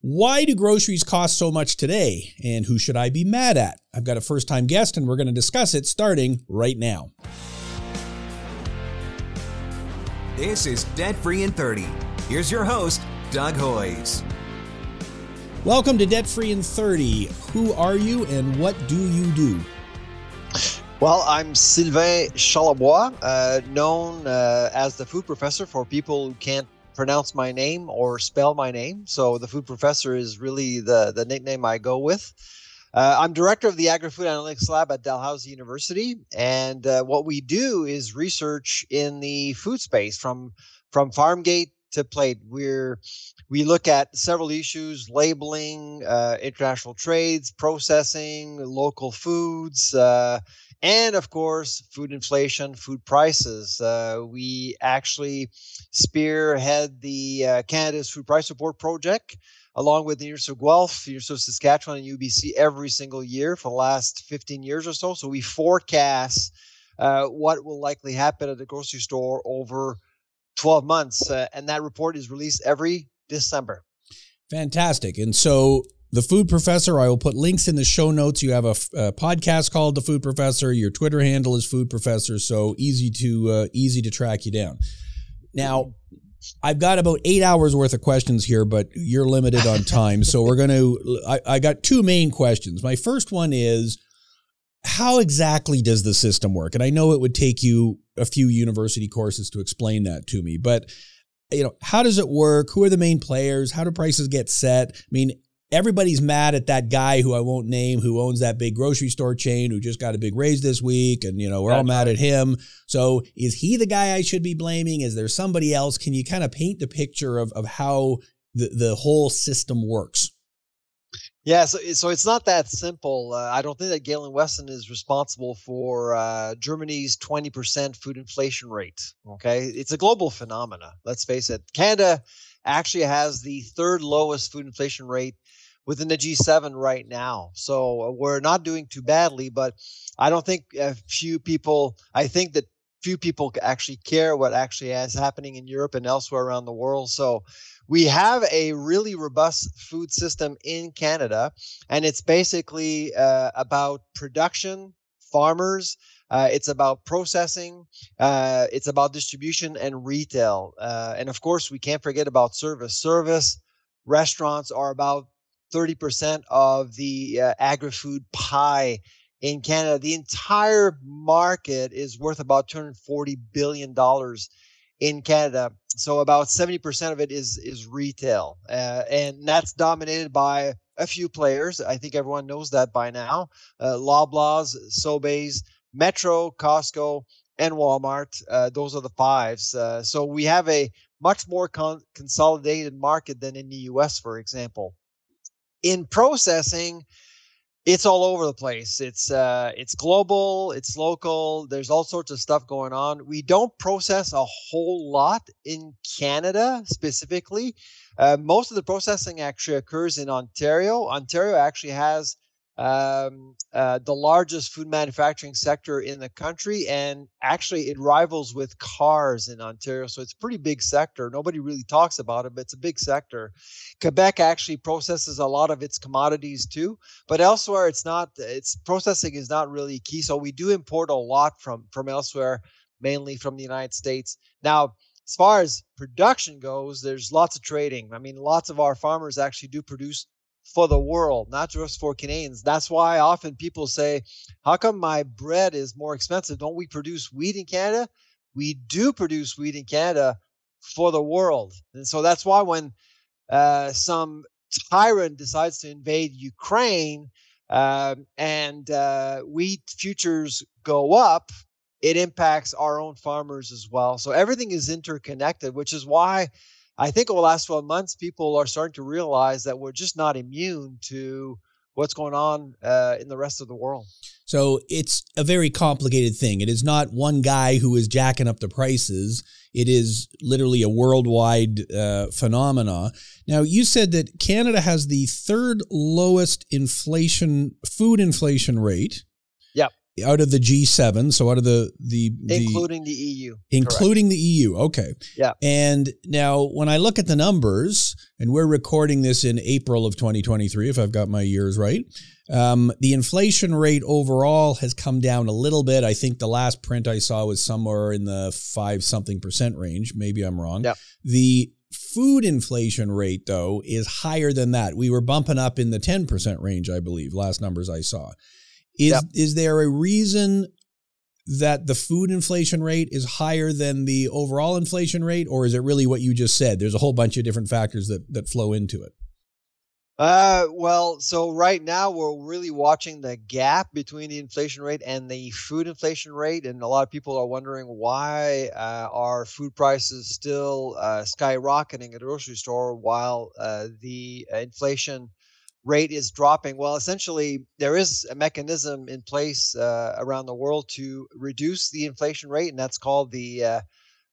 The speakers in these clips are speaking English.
Why do groceries cost so much today? And who should I be mad at? I've got a first time guest and we're going to discuss it starting right now. This is Debt Free in 30. Here's your host, Doug Hoyes. Welcome to Debt Free in 30. Who are you and what do you do? Well, I'm Sylvain Charlebois, uh, known uh, as the food professor for people who can't pronounce my name or spell my name. So the food professor is really the, the nickname I go with. Uh, I'm director of the Agri-Food Analytics Lab at Dalhousie University, and uh, what we do is research in the food space from from farm gate to plate. We're we look at several issues: labeling, uh, international trades, processing, local foods, uh, and of course, food inflation, food prices. Uh, we actually spearhead the uh, Canada's Food Price Report project along with the University of Guelph, University of Saskatchewan, and UBC every single year for the last 15 years or so. So we forecast uh, what will likely happen at the grocery store over 12 months. Uh, and that report is released every December. Fantastic. And so the Food Professor. I will put links in the show notes. You have a, a, podcast called The Food Professor. Your Twitter handle is Food Professor, so easy to uh, easy to track you down. Now, I've got about eight hours worth of questions here, but you're limited on time, so we're going to. I, I got two main questions. My first one is, how exactly does the system work? And I know it would take you a few university courses to explain that to me, but you know, how does it work? Who are the main players? How do prices get set? I mean, everybody's mad at that guy who I won't name who owns that big grocery store chain who just got a big raise this week and you know we're all mad at him. So is he the guy I should be blaming? Is there somebody else? Can you kind of paint the picture of of how the the whole system works? Yeah, so, so it's not that simple. Uh, I don't think that Galen Weston is responsible for uh, Germany's 20% food inflation rate. Okay. It's a global phenomena. Let's face it. Canada actually has the third lowest food inflation rate within the G7 right now. So uh, we're not doing too badly, but I don't think a few people, I think that few people actually care what actually is happening in Europe and elsewhere around the world. So we have a really robust food system in Canada, and it's basically uh, about production, farmers. Uh, it's about processing. Uh, it's about distribution and retail. Uh, and of course, we can't forget about service. Service restaurants are about 30% of the uh, agri food pie in Canada. The entire market is worth about $240 billion in Canada. So about 70% of it is, is retail. Uh, and that's dominated by a few players. I think everyone knows that by now. Uh, Loblaws, Sobeys, Metro, Costco, and Walmart. Uh, those are the fives. Uh, so we have a much more con- consolidated market than in the US, for example in processing, it's all over the place. It's uh, it's global, it's local. There's all sorts of stuff going on. We don't process a whole lot in Canada specifically. Uh, most of the processing actually occurs in Ontario. Ontario actually has um, uh, the largest food manufacturing sector in the country, and actually it rivals with cars in Ontario. So it's a pretty big sector. Nobody really talks about it, but it's a big sector. Quebec actually processes a lot of its commodities too, but elsewhere it's not. Its processing is not really key. So we do import a lot from from elsewhere, mainly from the United States. Now. As far as production goes, there's lots of trading. I mean, lots of our farmers actually do produce for the world, not just for Canadians. That's why often people say, How come my bread is more expensive? Don't we produce wheat in Canada? We do produce wheat in Canada for the world. And so that's why when uh, some tyrant decides to invade Ukraine uh, and uh, wheat futures go up, it impacts our own farmers as well. So everything is interconnected, which is why I think over the last 12 months, people are starting to realize that we're just not immune to what's going on uh, in the rest of the world. So it's a very complicated thing. It is not one guy who is jacking up the prices. It is literally a worldwide uh, phenomena. Now, you said that Canada has the third lowest inflation, food inflation rate. Out of the G7, so out of the the, the including the EU, including correct. the EU. Okay. Yeah. And now when I look at the numbers, and we're recording this in April of 2023, if I've got my years right, um, the inflation rate overall has come down a little bit. I think the last print I saw was somewhere in the five something percent range. Maybe I'm wrong. Yeah. The food inflation rate, though, is higher than that. We were bumping up in the 10% range, I believe, last numbers I saw. Is yep. is there a reason that the food inflation rate is higher than the overall inflation rate, or is it really what you just said? There's a whole bunch of different factors that that flow into it. Uh, well, so right now we're really watching the gap between the inflation rate and the food inflation rate, and a lot of people are wondering why uh, are food prices still uh, skyrocketing at the grocery store while uh, the inflation rate is dropping. Well, essentially, there is a mechanism in place uh, around the world to reduce the inflation rate, and that's called the uh,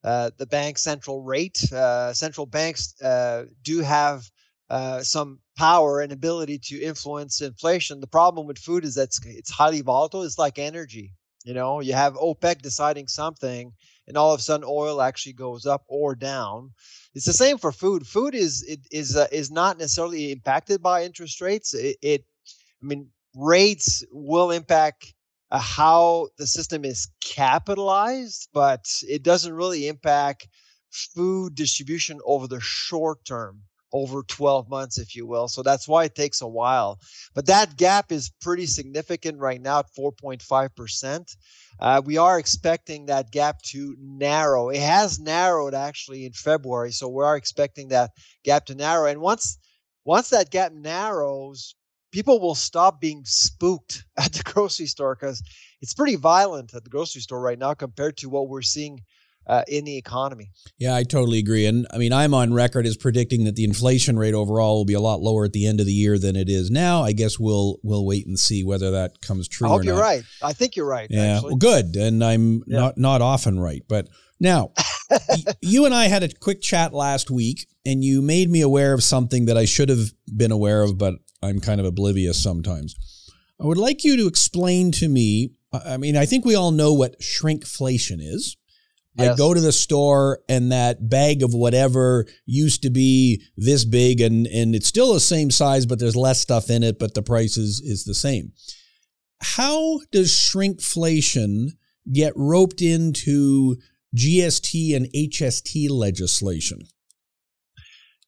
uh, the bank central rate. Uh, central banks uh, do have uh, some power and ability to influence inflation. The problem with food is that it's, it's highly volatile. It's like energy. You know, you have OPEC deciding something, and all of a sudden oil actually goes up or down. It's the same for food. Food is it is uh, is not necessarily impacted by interest rates. It, it I mean, rates will impact uh, how the system is capitalized, but it doesn't really impact food distribution over the short term over 12 months, if you will. So that's why it takes a while. But that gap is pretty significant right now at 4.5%. Uh, we are expecting that gap to narrow. It has narrowed actually in February, so we are expecting that gap to narrow. And once once that gap narrows, people will stop being spooked at the grocery store because it's pretty violent at the grocery store right now compared to what we're seeing uh, in the economy. Yeah, I totally agree. And I mean, I'm on record as predicting that the inflation rate overall will be a lot lower at the end of the year than it is now. I guess we'll we'll wait and see whether that comes true. I hope you're not. right. I think you're right. Yeah, actually. well, good. And I'm yeah. not not often right, but now you and I had a quick chat last week, and you made me aware of something that I should have been aware of, but I'm kind of oblivious sometimes. I would like you to explain to me. I mean, I think we all know what shrinkflation is. Yes. I go to the store and that bag of whatever used to be this big and, and it's still the same size, but there's less stuff in it, but the price is, is the same. How does shrinkflation get roped into GST and HST legislation?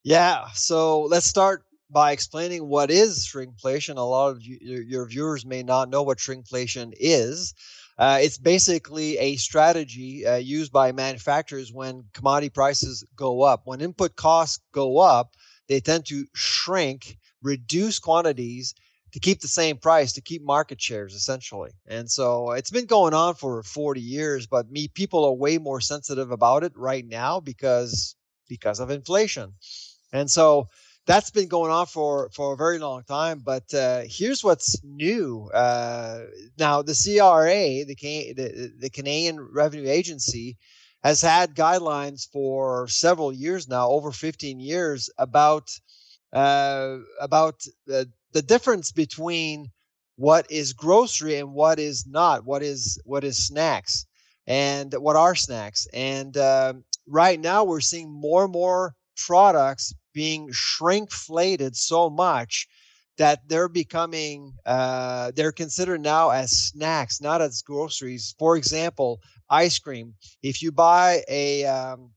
Yeah, so let's start by explaining what is shrinkflation. A lot of you, your viewers may not know what shrinkflation is. Uh, it's basically a strategy uh, used by manufacturers when commodity prices go up. When input costs go up, they tend to shrink, reduce quantities to keep the same price, to keep market shares essentially. And so it's been going on for 40 years, but me people are way more sensitive about it right now because because of inflation. And so that's been going on for for a very long time. But uh, here's what's new. Uh, now, the CRA, the, the the Canadian Revenue Agency, has had guidelines for several years now, over 15 years, about uh, about the the difference between what is grocery and what is not. What is what is snacks and what are snacks. And um, right now, we're seeing more and more products being shrinkflated so much that they're becoming uh, they're considered now as snacks not as groceries. For example ice cream. If you buy a um,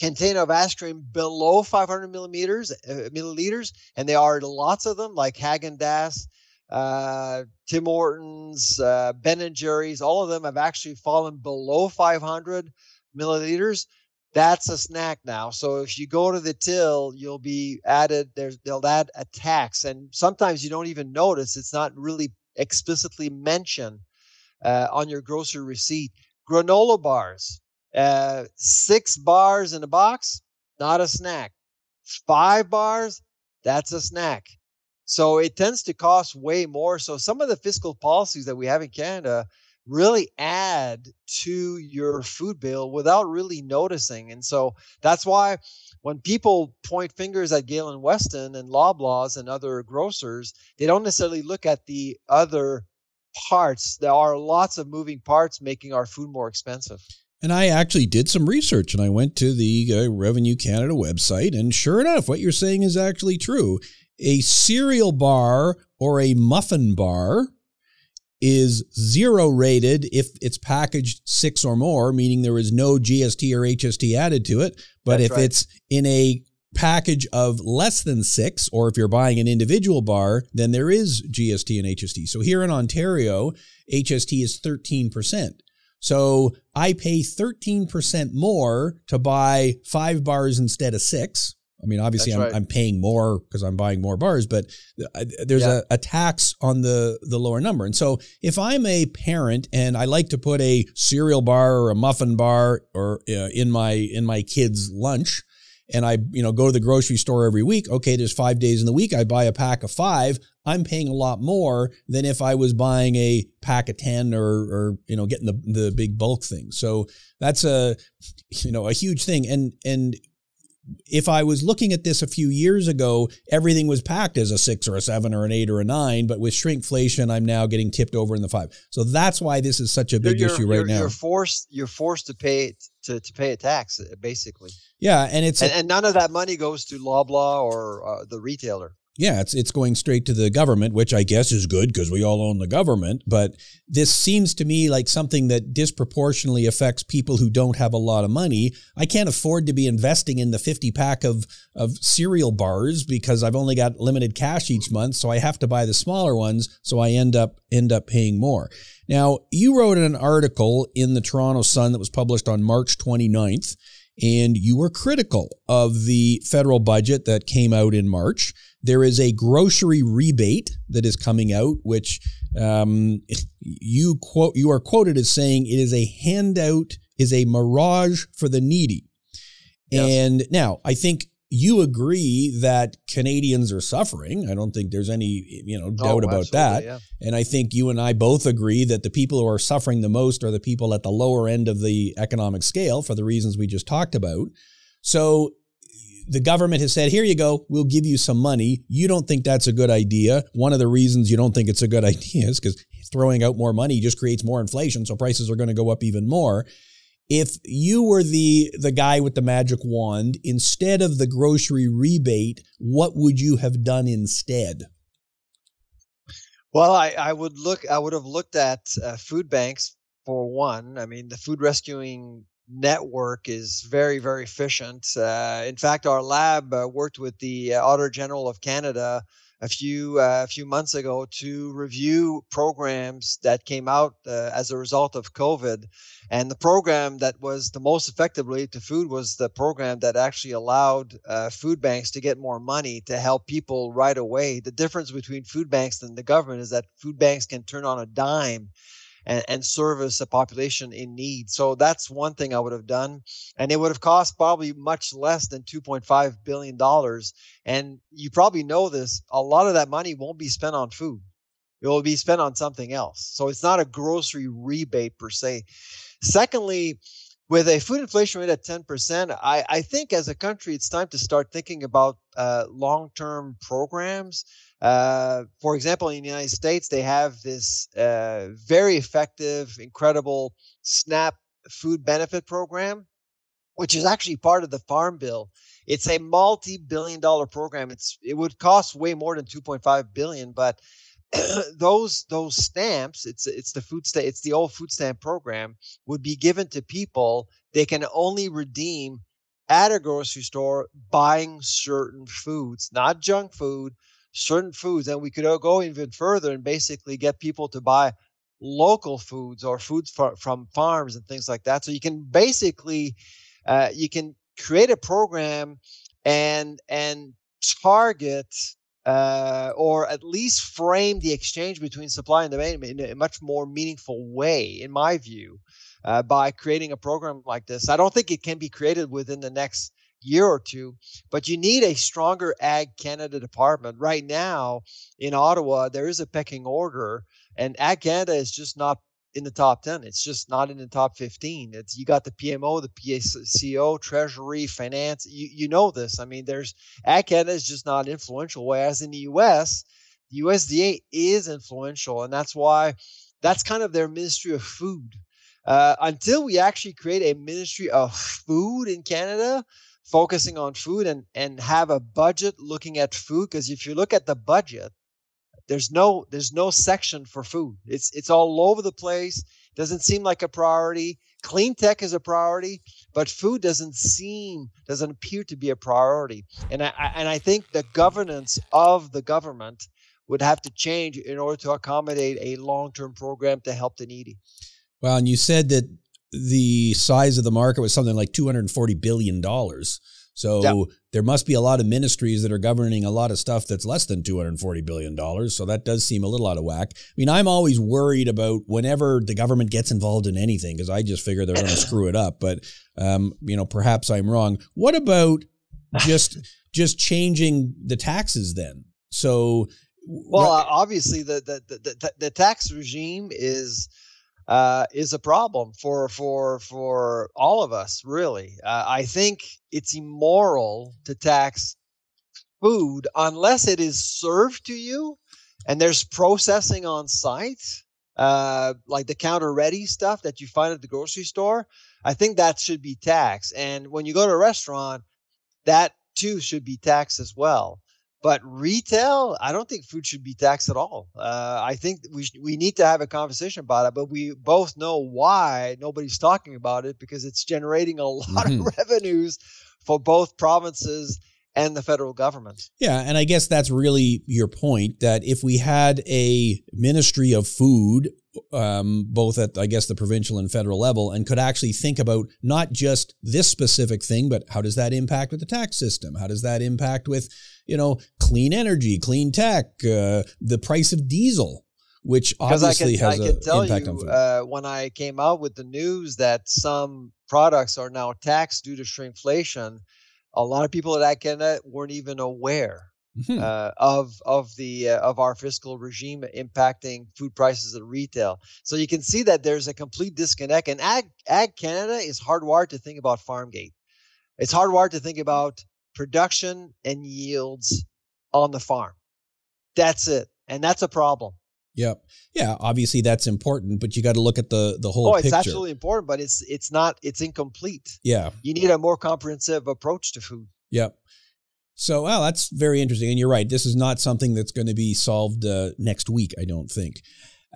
container of ice cream below 500 millimeters uh, milliliters and there are lots of them like Haagen-Dazs uh, Tim Hortons, uh, Ben and Jerry's, all of them have actually fallen below 500 milliliters that's a snack now. So if you go to the till, you'll be added. There's they'll add a tax, and sometimes you don't even notice. It's not really explicitly mentioned uh, on your grocery receipt. Granola bars, uh, six bars in a box, not a snack. Five bars, that's a snack. So it tends to cost way more. So some of the fiscal policies that we have in Canada really add to your food bill without really noticing. And so that's why when people point fingers at Galen Weston and Loblaws and other grocers, they don't necessarily look at the other parts. There are lots of moving parts making our food more expensive. And I actually did some research and I went to the uh, Revenue Canada website, and sure enough, what you're saying is actually true. A cereal bar or a muffin bar is zero rated if it's packaged six or more, meaning there is no GST or HST added to it. But That's if right. it's in a package of less than six, or if you're buying an individual bar, then there is GST and HST. So here in Ontario, HST is 13%. So I pay 13% more to buy five bars instead of six. I mean, obviously, I'm, right. I'm paying more because I'm buying more bars, but uh, there's Yeah. a, a tax on the the lower number. And so, if I'm a parent and I like to put a cereal bar or a muffin bar or uh, in my in my kids' lunch, and I you know go to the grocery store every week, okay, there's five days in the week. I buy a pack of five. I'm paying a lot more than if I was buying a pack of ten or or you know getting the the big bulk thing. So that's a you know a huge thing. And and if I was looking at this a few years ago, everything was packed as a six or a seven or an eight or a nine. But with shrinkflation, I'm now getting tipped over in the five. So that's why this is such a big You're- issue right you're, now. You're forced. You're forced to pay to, to pay a tax, basically, yeah, and it's and, and none of that money goes to Loblaw or uh, the retailer. Yeah, it's it's going straight to the government, which I guess is good because we all own the government. But this seems to me like something that disproportionately affects people who don't have a lot of money. I can't afford to be investing in the fifty pack of of cereal bars because I've only got limited cash each month, so I have to buy the smaller ones. So I end up end up paying more. Now, you wrote an article in the Toronto Sun that was published on March 29th, and you were critical of the federal budget that came out in March. There is a grocery rebate that is coming out, which um, you quote you are quoted as saying it is a handout, is a mirage for the needy. Yes. And now I think you agree that Canadians are suffering. I don't think there's any you know doubt Oh, about that. yeah. And I think you and I both agree that the people who are suffering the most are the people at the lower end of the economic scale for the reasons we just talked about. So the government has said, here you go, we'll give you some money. You don't think that's a good idea. One of the reasons you don't think it's a good idea is because throwing out more money just creates more inflation. So prices are going to go up even more. If you were the the guy with the magic wand, instead of the grocery rebate, what would you have done instead? Well, I, I would look. I would have looked at uh, food banks for one. I mean, the food rescuing network is very, very efficient. Uh, in fact, our lab uh, worked with the uh, Auditor General of Canada a few uh, a few months ago to review programs that came out uh, as a result of COVID. And the program that was the most effective related to food was the program that actually allowed food banks to get more money to help people right away. The difference between food banks and the government is that food banks can turn on a dime and, and service a population in need. So that's one thing I would have done. And it would have cost probably much less than $2.5 billion. And you probably know this a lot of that money won't be spent on food, it will be spent on something else. So it's not a grocery rebate per se. Secondly, with a food inflation rate at 10%, I, I think as a country, it's time to start thinking about uh, long term programs. Uh, for example, in the United States, they have this uh, very effective, incredible SNAP food benefit program, which is actually part of the Farm Bill. It's a multi-billion dollar program. It's it would cost way more than 2.5 billion, but those those stamps, it's it's the food stamp, it's the old food stamp program, would be given to people. They can only redeem at a grocery store buying certain foods, not junk food, certain foods. And we could uh, go even further and basically get people to buy local foods or foods fro- from farms and things like that. So you can basically uh, you can create a program and and target uh, or at least frame the exchange between supply and demand in a much more meaningful way, in my view, uh, by creating a program like this. I don't think it can be created within the next year or two, but you need a stronger Ag Canada department. Right now in Ottawa, there is a pecking order, and Ag Canada is just not in the top 10. It's just not in the top 15. It's you got the PMO, the PACO, Treasury, Finance. You you know this. I mean, there's Ag Canada is just not influential. Whereas in the US, the USDA is influential, and that's why that's kind of their ministry of food. Uh, until we actually create a ministry of food in Canada, focusing on food and and have a budget looking at food, because if you look at the budget, there's no there's no section for food. It's it's all over the place. Doesn't seem like a priority. Clean tech is a priority, but food doesn't seem doesn't appear to be a priority. And I and I think the governance of the government would have to change in order to accommodate a long-term program to help the needy. Well, and you said that the size of the market was something like 240 billion dollars. So yep. there must be a lot of ministries that are governing a lot of stuff that's less than $240 billion. So that does seem a little out of whack. I mean, I'm always worried about whenever the government gets involved in anything because I just figure they're going to screw it up. But, um, you know, perhaps I'm wrong. What about just just changing the taxes then? So, well, uh, obviously the, the, the, the, tax regime is uh, is a problem for for for all of us. Really, uh, I think it's immoral to tax food unless it is served to you and there's processing on site, uh, like the counter ready stuff that you find at the grocery store. I think that should be taxed. And when you go to a restaurant, that too should be taxed as well. But retail, I don't think food should be taxed at all. Uh, I think we we need to have a conversation about it. But we both know why nobody's talking about it because it's generating a lot mm-hmm. of revenues for both provinces and the federal government. Yeah, and I guess that's really your point that if we had a ministry of food um, both at I guess the provincial and federal level, and could actually think about not just this specific thing, but how does that impact with the tax system? How does that impact with you know clean energy, clean tech, uh, the price of diesel? Which obviously I can, has an impact you, on food. Uh, when I came out with the news that some products are now taxed due to shrinkflation, a lot of people at Ag Canada weren't even aware mm-hmm. uh, of of the uh, of our fiscal regime impacting food prices at retail. So you can see that there's a complete disconnect. And Ag Ag Canada is hardwired to think about farm gate. It's hardwired to think about production and yields on the farm. That's it, and that's a problem. Yep. Yeah. Obviously, that's important, but you got to look at the the whole. Oh, it's picture. absolutely important, but it's it's not. It's incomplete. Yeah. You need a more comprehensive approach to food. Yep. So, well, that's very interesting. And you're right. This is not something that's going to be solved uh, next week, I don't think.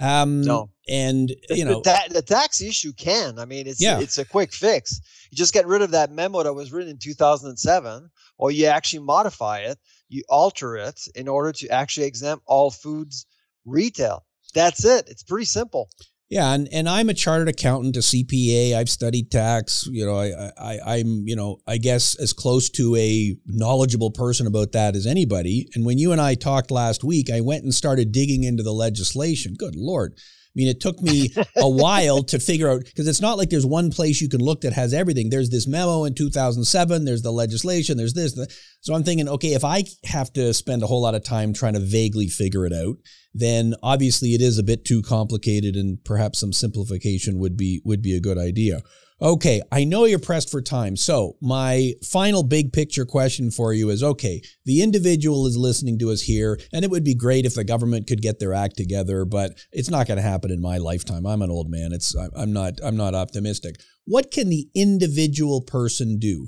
Um, no. And, you know, the, ta- the, tax issue can. I mean, it's, yeah. it's a quick fix. You just get rid of that memo that was written in 2007, or you actually modify it, you alter it in order to actually exempt all foods retail. That's it. It's pretty simple. Yeah, and, and I'm a chartered accountant, a CPA. I've studied tax. You know, I, I I'm you know I guess as close to a knowledgeable person about that as anybody. And when you and I talked last week, I went and started digging into the legislation. Good lord, mean, it took me a while to figure out because it's not like there's one place you can look that has everything. There's this memo in 2007, there's the legislation, there's this. The, so I'm thinking, okay, if I have to spend a whole lot of time trying to vaguely figure it out, then obviously it is a bit too complicated and perhaps some simplification would be would be a good idea. Okay, I know you're pressed for time. So, my final big picture question for you is okay, the individual is listening to us here, and it would be great if the government could get their act together, but it's not going to happen in my lifetime. I'm an old man. It's I'm not I'm not optimistic. What can the individual person do?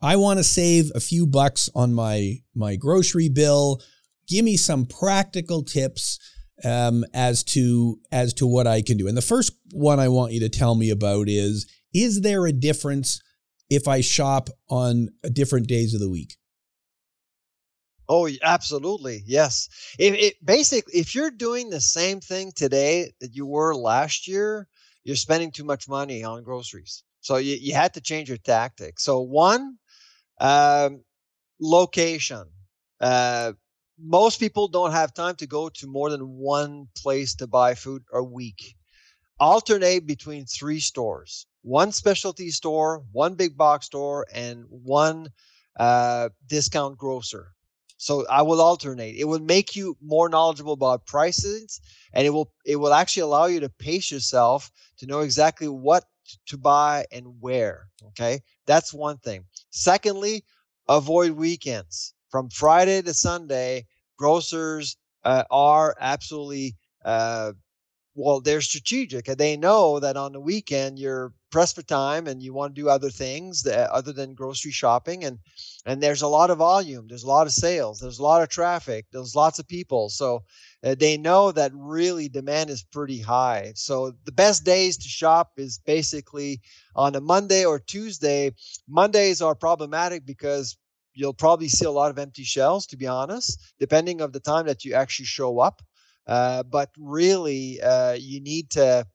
I want to save a few bucks on my my grocery bill. Give me some practical tips um, as to as to what I can do. And the first one I want you to tell me about is is there a difference if I shop on different days of the week? Oh, absolutely. Yes. If it basically if you're doing the same thing today that you were last year, you're spending too much money on groceries. So you, you had to change your tactic. So one, um, location. Uh, most people don't have time to go to more than one place to buy food a week. Alternate between three stores one specialty store, one big box store, and one uh, discount grocer. So I will alternate. It will make you more knowledgeable about prices, and it will it will actually allow you to pace yourself to know exactly what to buy and where. Okay, that's one thing. Secondly, avoid weekends. From Friday to Sunday, grocers uh, are absolutely uh, well, they're strategic. They know that on the weekend you're pressed for time and you want to do other things that, other than grocery shopping, and and there's a lot of volume, there's a lot of sales, there's a lot of traffic, there's lots of people. So uh, they know that really demand is pretty high. So the best days to shop is basically on a Monday or Tuesday. Mondays are problematic because you'll probably see a lot of empty shelves, to be honest, depending of the time that you actually show up. Uh, but really, uh, you need to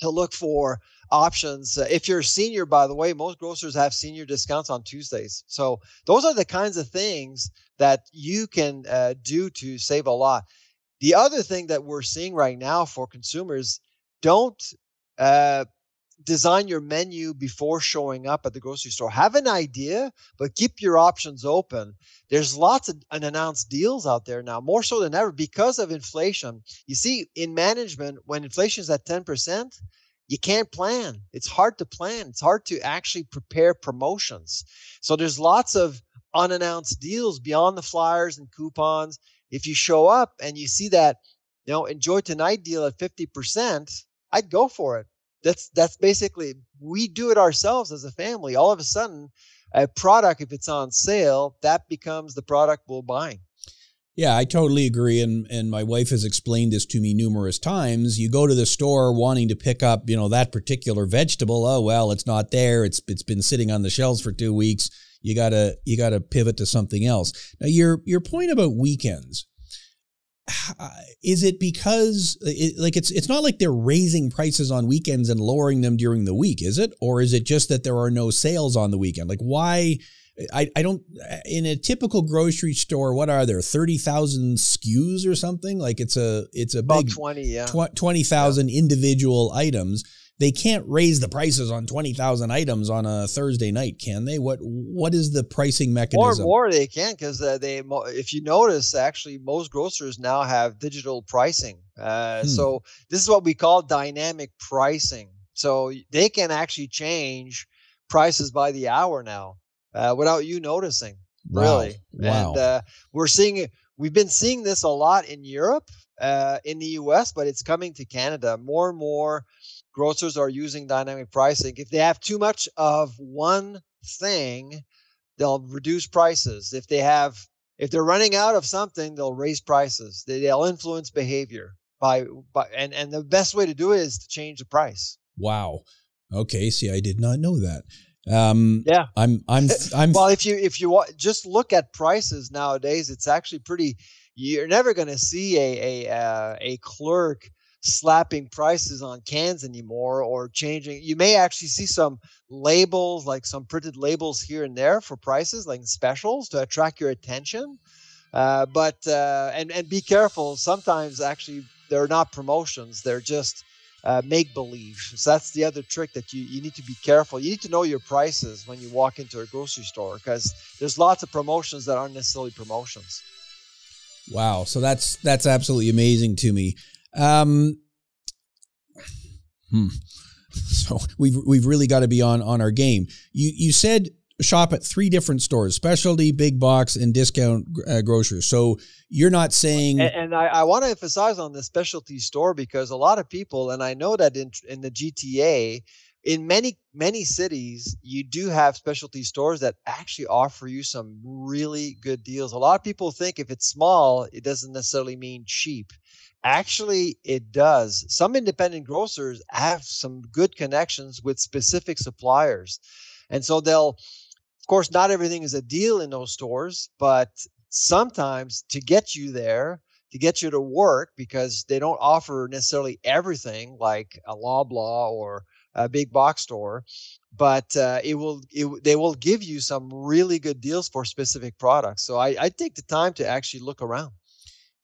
to look for options. Uh, if you're a senior, by the way, most grocers have senior discounts on Tuesdays. So those are the kinds of things that you can uh, do to save a lot. The other thing that we're seeing right now for consumers, don't uh, design your menu before showing up at the grocery store. Have an idea, but keep your options open. There's lots of unannounced deals out there now, more so than ever because of inflation. You see, in management, when inflation is at 10%, you can't plan. It's hard to plan. It's hard to actually prepare promotions. So there's lots of unannounced deals beyond the flyers and coupons. If you show up and you see that, you know, enjoy tonight deal at 50%, I'd go for it that's that's basically we do it ourselves as a family. All of a sudden, a product if it's on sale, that becomes the product we'll buy. Yeah, I totally agree, and and my wife has explained this to me numerous times. You go to the store wanting to pick up, you know, that particular vegetable. Oh well, it's not there. It's it's been sitting on the shelves for two weeks. You gotta you gotta pivot to something else. Now your your point about weekends is it because it, like it's it's not like they're raising prices on weekends and lowering them during the week is it? Or is it just that there are no sales on the weekend? Like why I, I don't in a typical grocery store what are there 30,000 SKUs or something? Like it's a it's a About big 20 yeah. tw- 20,000 yeah. individual items they can't raise the prices on 20,000 items on a Thursday night, can they? What what is the pricing mechanism? More more they can cuz uh, they if you notice actually most grocers now have digital pricing. Uh, hmm. so this is what we call dynamic pricing. So they can actually change prices by the hour now uh, without you noticing. Wow. Really. Wow. And uh, we're seeing we've been seeing this a lot in Europe, uh, in the US, but it's coming to Canada more and more grocers are using dynamic pricing. If they have too much of one thing, they'll reduce prices. If they have if they're running out of something, they'll raise prices. They, will influence behavior by, by and and the best way to do it is to change the price. Wow. Okay. See, I did not know that. Um, yeah. I'm I'm I'm. well, if you if you just look at prices nowadays, it's actually pretty. You're never going to see a a uh, a clerk slapping prices on cans anymore or changing. You may actually see some labels, like some printed labels here and there for prices, like specials to attract your attention. Uh, but uh, and and be careful. Sometimes actually they're not promotions; they're just uh, make believe. So that's the other trick that you you need to be careful. You need to know your prices when you walk into a grocery store because there's lots of promotions that aren't necessarily promotions. Wow, so that's that's absolutely amazing to me. Um, hmm. So we've we've really got to be on on our game. You you said shop at three different stores: specialty, big box, and discount uh, grocers. So you're not saying. And, and I, I want to emphasize on the specialty store because a lot of people, and I know that in in the GTA, in many many cities you do have specialty stores that actually offer you some really good deals a lot of people think if it's small it doesn't necessarily mean cheap Actually, it does. Some independent grocers have some good connections with specific suppliers. And so they'll, of course, not everything is a deal in those stores, but sometimes to get you there, to get you to work, because they don't offer necessarily everything like a Loblaw or a big box store, but uh, it will it, they will give you some really good deals for specific products. So I, I take the time to actually look around.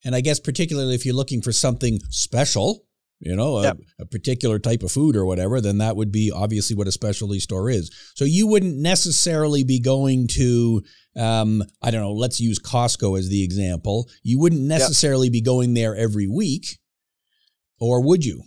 And I guess particularly if you're looking for something special, you know, a, yep. a, particular type of food or whatever, then that would be obviously what a specialty store is. So you wouldn't necessarily be going to, um, I don't know, let's use Costco as the example. You wouldn't necessarily yep. be going there every week, or would you?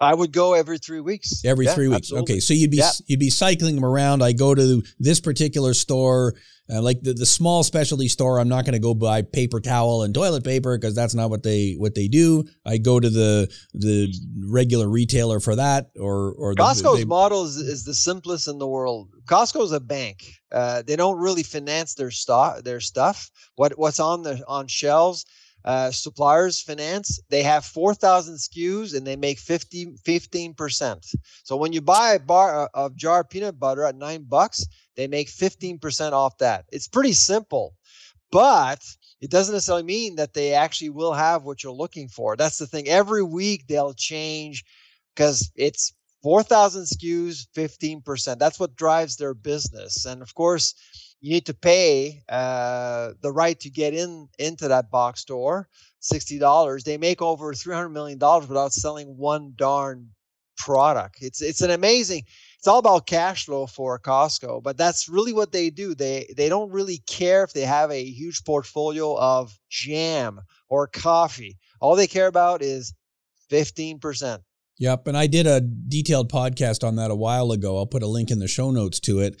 I would go every three weeks. Every Yeah, three weeks. absolutely. Okay, so you'd be Yeah. you'd be cycling them around. I go to this particular store, uh, like the, the small specialty store. I'm not going to go buy paper towel and toilet paper because that's not what they what they do. I go to the the regular retailer for that, or or the, Costco's they- model is, is the simplest in the world. Costco's a bank. Uh, they don't really finance their stock, their stuff. What what's on the on shelves, uh, suppliers finance. They have four thousand SKUs and they make 15 percent. So when you buy a bar uh, of jar of peanut butter at nine bucks, they make fifteen percent off that. It's pretty simple, but it doesn't necessarily mean that they actually will have what you're looking for. That's the thing. Every week they'll change because it's 4,000 SKUs, 15%. That's what drives their business. And of course, you need to pay uh, the right to get in into that box store, $60. They make over $300 million without selling one darn product. It's it's an amazing. It's all about cash flow for Costco, but that's really what they do. They they don't really care if they have a huge portfolio of jam or coffee. All they care about is 15%. Yep, and I did a detailed podcast on that a while ago. I'll put a link in the show notes to it.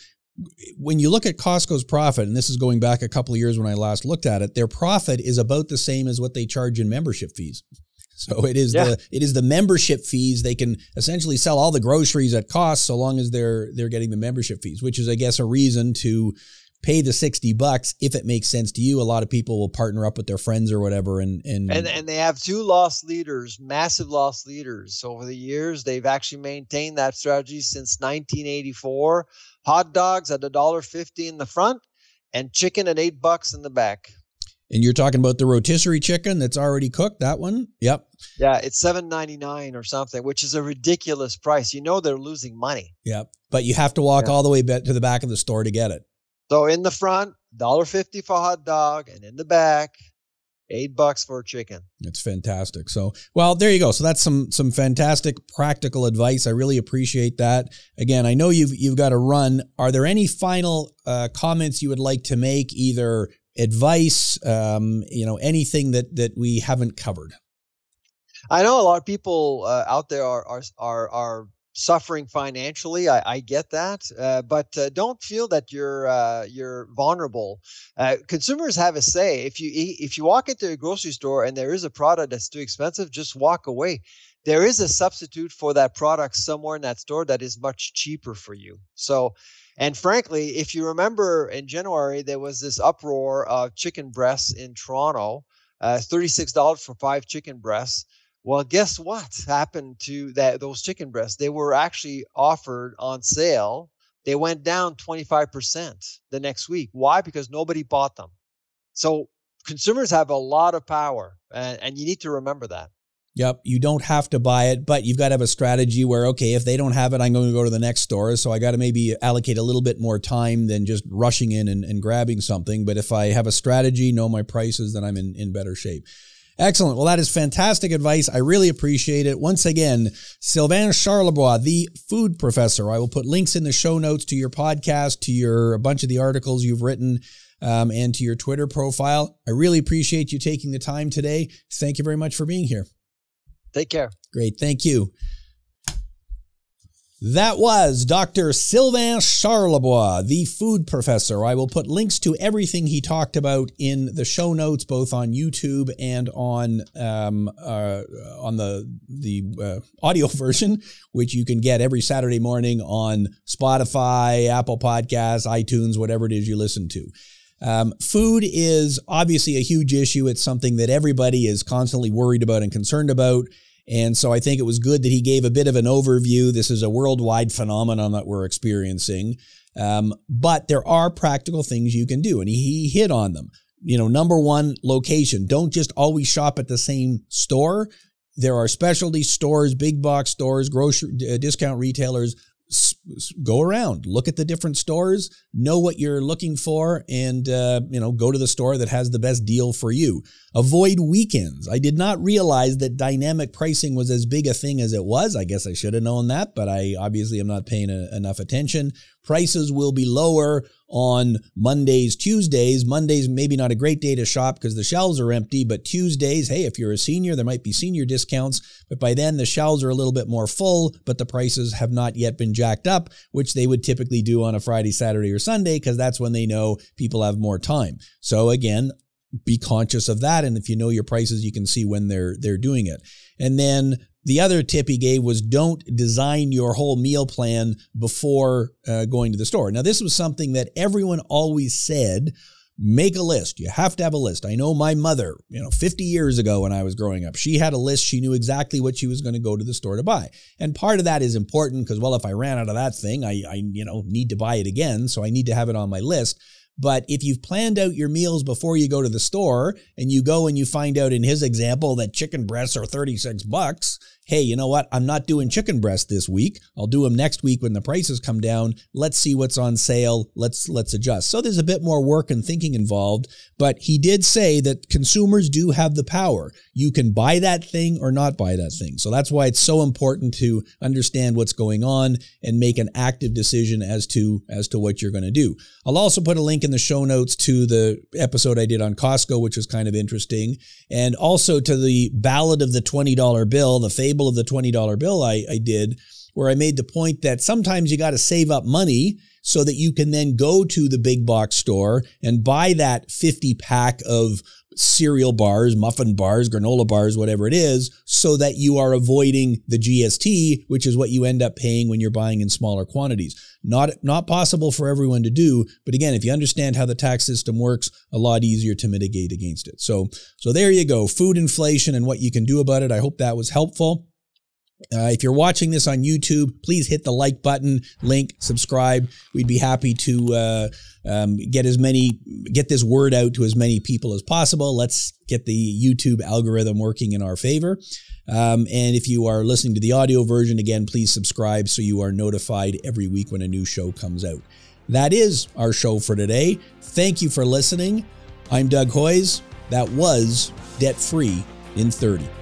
When you look at Costco's profit, and this is going back a couple of years when I last looked at it, their profit is about the same as what they charge in membership fees. So it is Yeah. the it is the membership fees. They can essentially sell all the groceries at cost so long as they're they're getting the membership fees, which is I guess a reason to pay the 60 bucks if it makes sense to you. A lot of people will partner up with their friends or whatever and and, And and they have two loss leaders, massive loss leaders. Over the years, they've actually maintained that strategy since 1984. Hot dogs at a dollar fifty in the front, and chicken at eight bucks in the back. and you're talking about the rotisserie chicken that's already cooked, that one? Yep. Yeah, it's seven ninety nine or something, which is a ridiculous price. You know they're losing money. Yep. But you have to walk Yeah. all the way back to the back of the store to get it. So in the front, dollar fifty for a hot dog, and in the back, eight bucks for a chicken. It's fantastic. So, well, there you go. So that's some some fantastic practical advice. I really appreciate that. Again, I know you've you've got to run. Are there any final uh, comments you would like to make? Either advice, um, you know, anything that that we haven't covered. I know a lot of people uh, out there are are are, are suffering financially. I, I get that, uh, but uh, don't feel that you're uh, you're vulnerable. Uh, consumers have a say. If you if you walk into a grocery store and there is a product that's too expensive, just walk away. There is a substitute for that product somewhere in that store that is much cheaper for you. So. And frankly, if you remember in January, there was this uproar of chicken breasts in Toronto, uh, $36 for five chicken breasts. Well, guess what happened to that those chicken breasts? They were actually offered on sale. They went down 25% the next week. Why? Because nobody bought them. So consumers have a lot of power, and, and you need to remember that. Yep. You don't have to buy it, but you've got to have a strategy where, okay, if they don't have it, I'm going to go to the next store. So I got to maybe allocate a little bit more time than just rushing in and, and grabbing something. But if I have a strategy, know my prices, then I'm in, in better shape. Excellent. Well, that is fantastic advice. I really appreciate it. Once again, Sylvain Charlebois, the food professor. I will put links in the show notes to your podcast, to your a bunch of the articles you've written, um, and to your Twitter profile. I really appreciate you taking the time today. Thank you very much for being here. Take care. Great. Thank you. That was Dr. Sylvain Charlebois, the food professor. I will put links to everything he talked about in the show notes, both on YouTube and on um, uh, on the the uh, audio version, which you can get every Saturday morning on Spotify, Apple Podcasts, iTunes, whatever it is you listen to. Um, food is obviously a huge issue. It's something that everybody is constantly worried about and concerned about. And so I think it was good that he gave a bit of an overview. This is a worldwide phenomenon that we're experiencing. Um, but there are practical things you can do, and he, hit on them. You know, number one, location. Don't just always shop at the same store. There are specialty stores, big box stores, grocery uh, discount retailers. Go around, look at the different stores, know what you're looking for, and uh, you know, go to the store that has the best deal for you. Avoid weekends. I did not realize that dynamic pricing was as big a thing as it was. I guess I should have known that, but I obviously am not paying a, enough attention. Prices will be lower on Mondays, Tuesdays. Mondays, maybe not a great day to shop because the shelves are empty, but Tuesdays, hey, if you're a senior, there might be senior discounts, but by then the shelves are a little bit more full, but the prices have not yet been jacked up, which they would typically do on a Friday, Saturday, or Sunday because that's when they know people have more time. So again, be conscious of that. And if you know your prices, you can see when they're they're doing it. And then the other tip he gave was don't design your whole meal plan before uh, going to the store. Now, this was something that everyone always said make a list. You have to have a list. I know my mother, you know, 50 years ago when I was growing up, she had a list. She knew exactly what she was going to go to the store to buy. And part of that is important because, well, if I ran out of that thing, I, I, you know, need to buy it again. So I need to have it on my list. But if you've planned out your meals before you go to the store and you go and you find out in his example that chicken breasts are 36 bucks, hey, you know what? I'm not doing chicken breast this week. I'll do them next week when the prices come down. Let's see what's on sale. Let's let's adjust. So there's a bit more work and thinking involved, but he did say that consumers do have the power. You can buy that thing or not buy that thing. So that's why it's so important to understand what's going on and make an active decision as to as to what you're going to do. I'll also put a link in the show notes to the episode I did on Costco, which was kind of interesting, and also to the ballad of the $20 bill, the fable of the $20 bill I, I did, where I made the point that sometimes you got to save up money so that you can then go to the big box store and buy that 50 pack of cereal bars, muffin bars, granola bars, whatever it is, so that you are avoiding the GST, which is what you end up paying when you're buying in smaller quantities. Not, not possible for everyone to do. But again, if you understand how the tax system works, a lot easier to mitigate against it. So, so there you go. Food inflation and what you can do about it. I hope that was helpful. Uh, if you're watching this on YouTube, please hit the like button, link, subscribe. We'd be happy to uh, um, get as many, get this word out to as many people as possible. Let's get the YouTube algorithm working in our favor. Um, and if you are listening to the audio version, again, please subscribe so you are notified every week when a new show comes out. That is our show for today. Thank you for listening. I'm Doug Hoyes. That was Debt Free in 30.